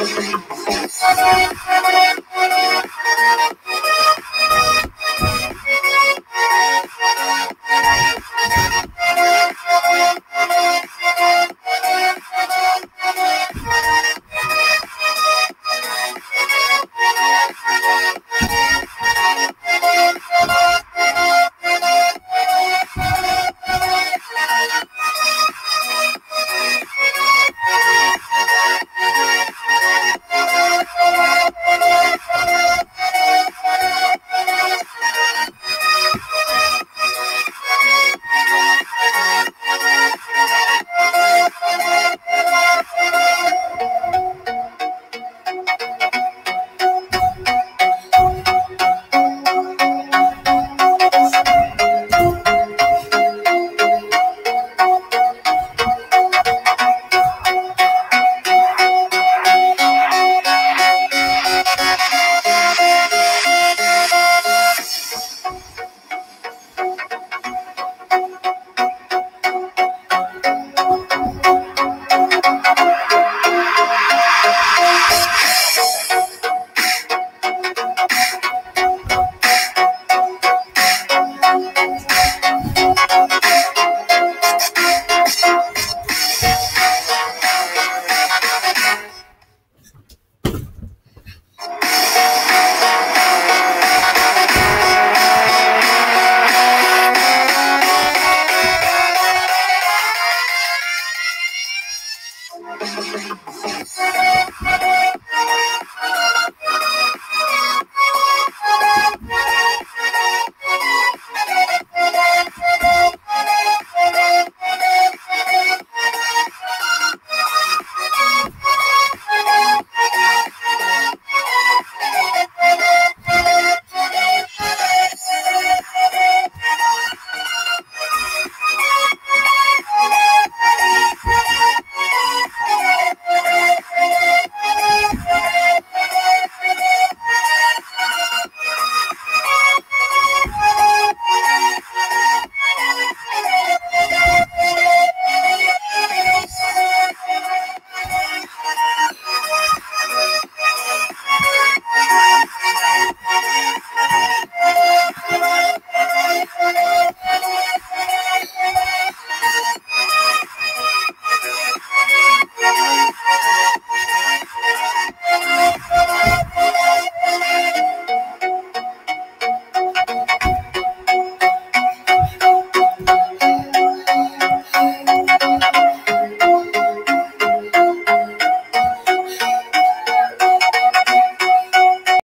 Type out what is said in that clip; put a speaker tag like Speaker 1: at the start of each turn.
Speaker 1: I'm sorry.